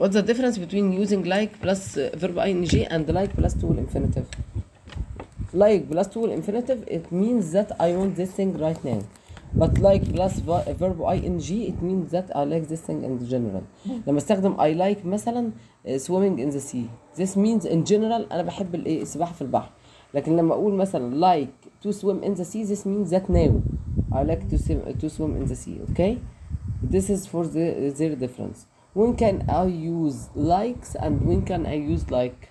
What's the difference between using like plus uh, verb ing and like plus tool infinitive? Like plus tool infinitive, it means that I want this thing right now. But like plus va- verb ing, it means that I like this thing in general. لما استخدم I like مثلا uh, swimming in the sea. This means in general أنا بحب الايه السباحة في البحر. لكن لما أقول مثلا like to swim in the sea, this means that now I like to swim to swim in the sea. Okay? This is for the their difference. When can I use likes and when can I use like?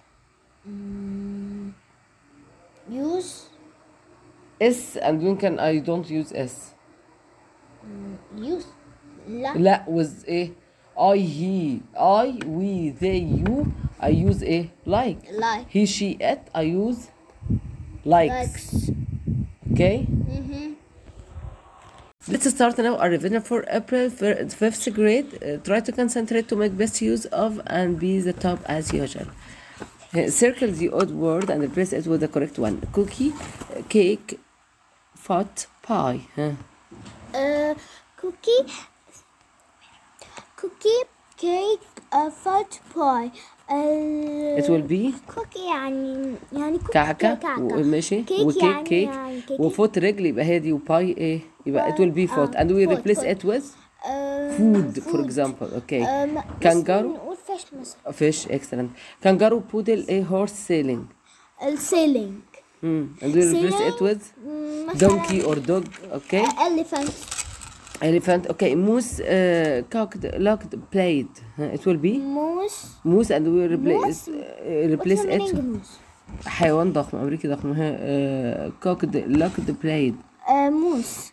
Use S and when can I don't use S use لا لا with ايه I he I we they you I use ايه like like he she it I use likes likes. okay Let's start now our revision for April fir- fifth grade. Uh, try to concentrate to make best use of and be the top as usual. Uh, circle the odd word and replace it with the correct one. Cookie, uh, cake, pot, pie. Huh? Uh, cookie cookie cake uh, fudge pie uh, It will be cookie يعني يعني cookie كعكة كعكة. وماشي كيك وكيك يعني كيك يعني كيك. وفوت رجل يبقى هي دي وباي ايه يبقى it will be foot and we replace it with Uh, food for example okay Um, kangaroo fish مثلا fish excellent kangaroo poodle a horse sailing Hmm. and we replace it with donkey or dog okay elephant elephant okay moose uh, cocked locked played it will be moose moose and we replace uh, replace it حيوان ضخم امريكي ضخم uh, locked played uh, moose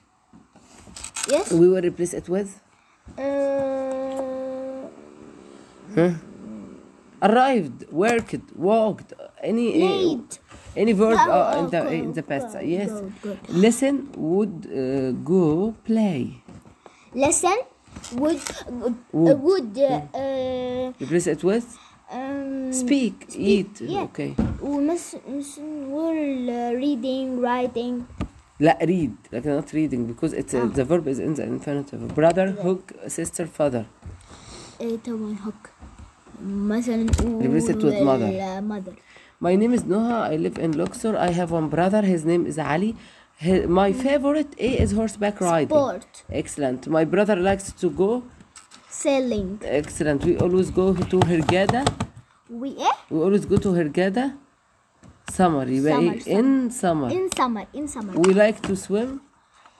yes we will replace it with uh, arrived worked walked any uh, Played. any verb Oh, uh, in oh, the good, in the past good, yes good, good. listen would uh, go play lesson would Would. uh, would uh, uh, replace it with um, speak, eat yeah. okay ومس مس نقول uh, reading writing لا read لكن not reading because it's uh, the verb is in the infinitive brother hook sister father إيه طبعا hook مثلا نقول Replace it with mother. ال- mother my name is Noha I live in Luxor I have one brother his name is Ali He- my favorite A is horseback riding sport excellent my brother likes to go sailing excellent we always go to Hurghada we إيه we always go to Hurghada summer يبقى Summer, ايه in summer in summer in summer we like to swim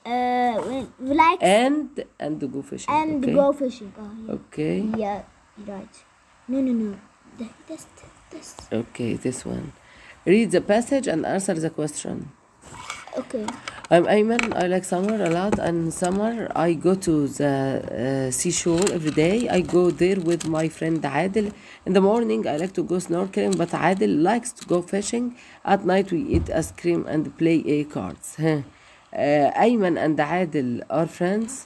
uh, we we like and and go fishing and okay? go fishing oh, yeah. okay yeah right no no no Th- this this okay this one read the passage and answer the question Okay. I'm Ayman. I like summer a lot, and summer I go to the uh, seashore every day. I go there with my friend Adil. In the morning, I like to go snorkeling, but Adil likes to go fishing. At night, we eat ice cream and play a cards. Huh. Uh, Ayman and Adil are friends.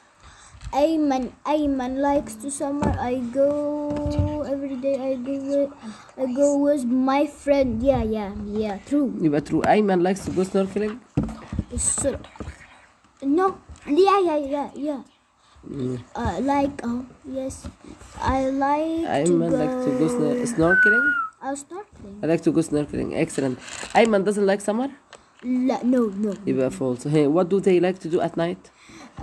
Ayman, Ayman likes to summer. I go every day. I go with, I go with my friend. Yeah, yeah, yeah. True. Yeah, true. Ayman likes to go snorkeling. So, no, yeah, yeah, yeah, yeah. Mm. Uh, like, oh, yes, I like Ayman like to go snorkeling. Uh, snorkeling. I like to go snorkeling. Excellent. Ayman doesn't like summer? La, no, no. Even false. Hey, what do they like to do at night?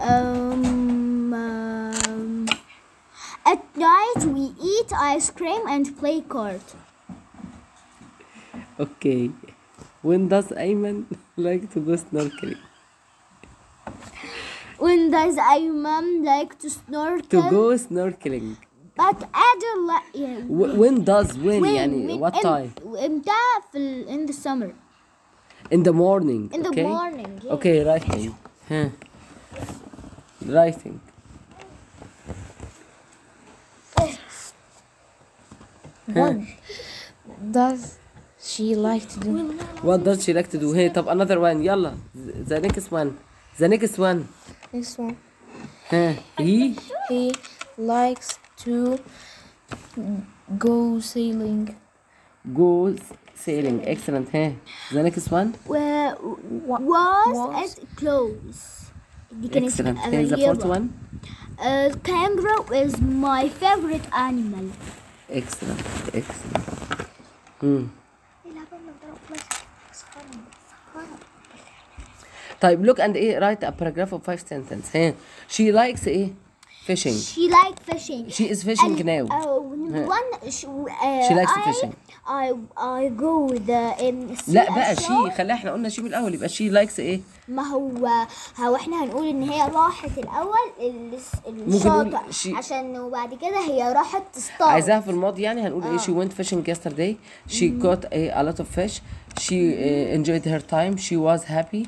Um, um, at night we eat ice cream and play card. Okay. When does Ayman like to go snorkeling? when does Ayman like to snorkel To go snorkeling. But Adel like yeah, W- when does when, when- يعني when- what in- time? امتى في ال- in the summer In the morning. in the okay? morning yeah. Okay, writing. Huh. Writing. What does she like to do? What does she like to do? Hey, طب another one. يلا. The next one. The next one. Next one. Huh. He He likes to go sailing. goes sailing. Excellent. Huh. The next one. Where was, was- at close دي كانت Excellent. Hey, the قريبة. fourth one. Uh, kangaroo is my favorite animal excellent excellent مم. طيب look and ايه write a paragraph of five sentence ها she likes ايه fishing She like fishing. she is fishing And, now Uh, one, sh- uh, She likes I, fishing. اي جو ذا ام لا بقى شي خلينا إحنا قلنا شي من الأول يبقى شي لايكس إيه؟ ما هو هو إحنا هنقول إن هي راحت الأول الشاطئ عشان وبعد كده هي راحت تصطاد عايزاها في الماضي يعني هنقول إيه؟ آه. إيه شي وينت فيشنج يسترداي شي كوت اي لوت اوف فيش شي انجويد هير تايم شي واز هابي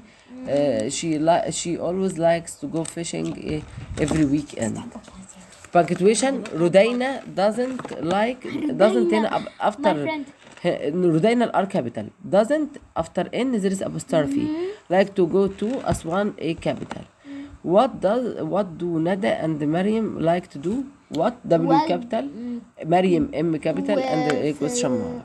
شي شي اولويز لايكس تو جو فيشنج ايفري ويك اند punctuation Rodina doesn't like doesn't in after Rodina are capital doesn't after n there is apostrophe like to go to Aswan a capital. What does what do Nada and Mariam like to do? What W well, capital? Mariam M capital and a question mark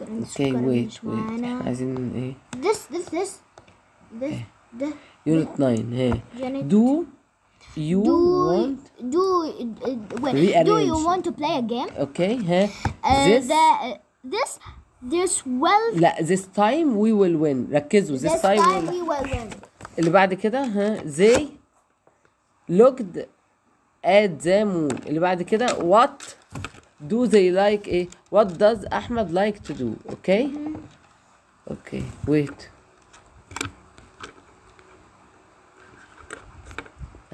Okay, wait, wait. As in, eh? This, this, this, this. Eh. ده unit 9 ايه Unit do you do want do uh, wait, do Rearrange. you want to play a game? okay ها Uh, this the, uh, this this well لا this time we will win ركزوا this, this time, time will we will win. اللي بعد كده ها they looked at the moon اللي بعد كده what do they like ايه what does احمد like to do okay okay wait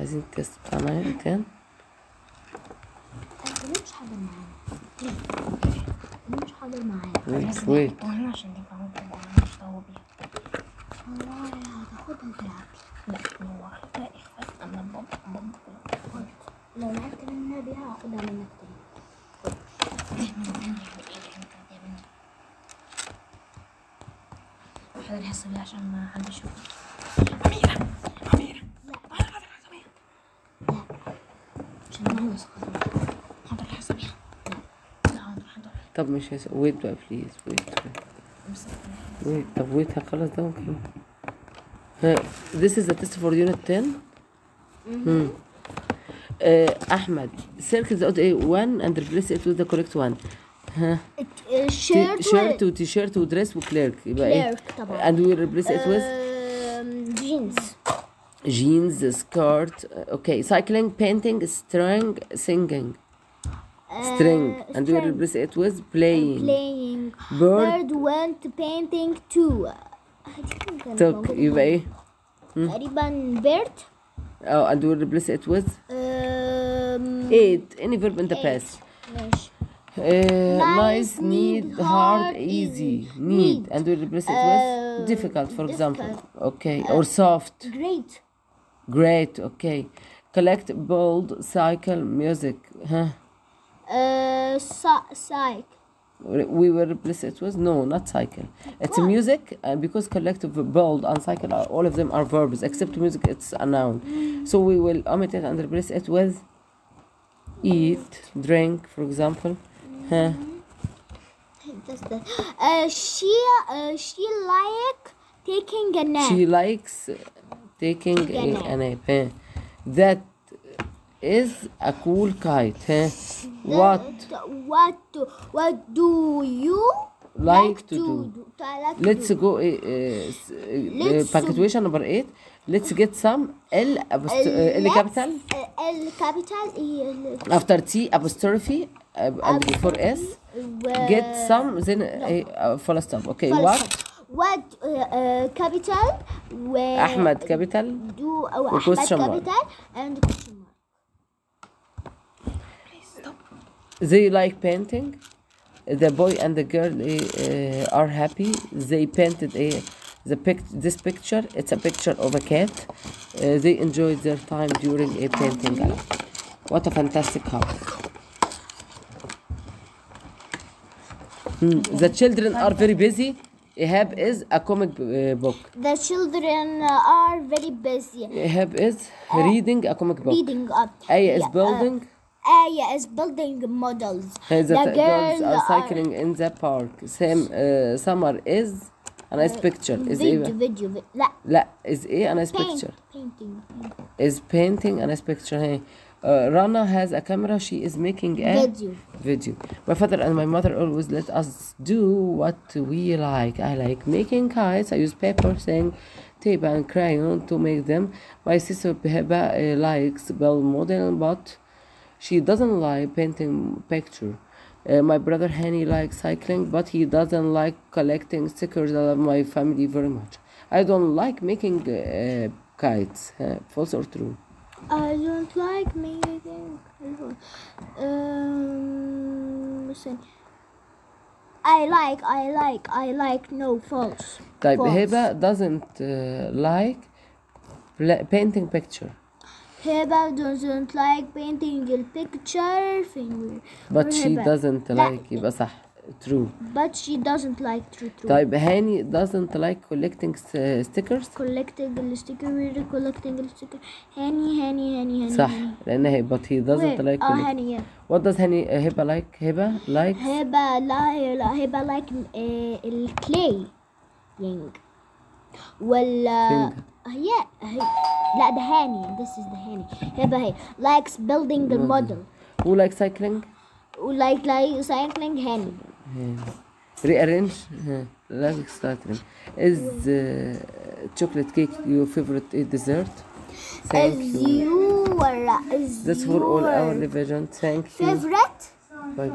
عايزين التست بتاع معايا كان؟ مش حاضر معانا مش حاضر معانا wait وإحنا عشان نفهم كده مش هو بيه والله هتاخدها تلعب لا هو لا اما بابا بابا لو لعبت منها بيها هاخدها منك تاني. الحصة دي عشان ما حد يشوف طب مش هس... ويت بقى بليز ويت ويت طب ويت هخلص ده ممكن. ها this is the test for unit 10 امم آه، أحمد سيرك ذا اوت اي 1 اند ريبليس ات وذ ذا كوريكت 1 ها شيرت شيرت وتي شيرت ودريس وكليرك يبقى إيه؟ اند وي ريبليس ات وذ jeans skirt okay cycling painting string singing string and we replace it with playing playing bird bird went painting too هدي كانت took موجودة يبقى ايه تقريبا bird oh and we replace it with um, eight any verb in the past ماشي Uh, Nice, nice, need, need, hard, hard, easy, easy. need, Need. and we replace it Uh, with difficult, for example. difficult. Okay, or soft, great great. Okay, collect, bold, cycle, music. Huh? uh, psych We will replace it with no, not cycle. It's a music, and because collective, bold, and cycle are all of them are verbs, except music, it's a noun. So we will omit it and replace it with eat, drink, for example. Huh? That's the, uh, she uh, she like taking a nap She likes taking a, a nap. That is a cool kite. huh? What what do, what do you like to do? like Let's do? go. Uh, uh, punctuation number eight. Let's get some L uh, L capital uh, L capital after T apostrophe uh, and before S. Get some then a uh, full stop. Okay. What? what uh, uh, capital و Ahmed capital. do أو أحمد question mark. capital and question mark They like painting. The boy and the girl uh, are happy. They painted a the pic- this picture. It's a picture of a cat. Uh, they enjoyed their time during a painting. gala. What a fantastic couple. Hmm, The children are very busy. Ehab is a comic uh, book. The children uh, are very busy. Ehab is reading a comic book. Reading up. Aya is uh, building. Uh, Aya is building models. The, the girls, are cycling are... in the park. Same, uh, summer is a nice picture. Is video, إيه video, لا. لا is a nice paint, picture. Painting. Is painting a nice picture. Hey uh, Rana has a camera. She is making a video. video. My father and my mother always let us do what we like. I like making kites. I use paper, saying tape, and crayon to make them. My sister Beheba uh, likes well model, but she doesn't like painting picture. Uh, my brother Henny likes cycling, but he doesn't like collecting stickers. I love my family very much. I don't like making uh, kites. false or true? I don't like making um listen I like I like I like no false طيب false. هبة doesn't uh, like pla- painting picture Heba doesn't like painting a picture finger but or she هبة. doesn't لا. like يبقى صح true but she doesn't like true true طيب هاني doesn't like collecting s- stickers collecting the sticker we're collecting the sticker هاني هاني هاني هاني صح هاني. لأن هي but he doesn't Where? like اه collect- هاني yeah. what does هاني هبة like هبة like هبة لا لا هبة like آه، الكلاي ينج ولا Finger. هي هي لا ده هاني this is the هاني هبة هي likes building the model who like cycling like like cycling هاني rearrange? Let's start. is uh, chocolate cake your favorite uh, dessert? Thank is you. your, is that's for all our revision. Thank favorite? you. favorite? Bye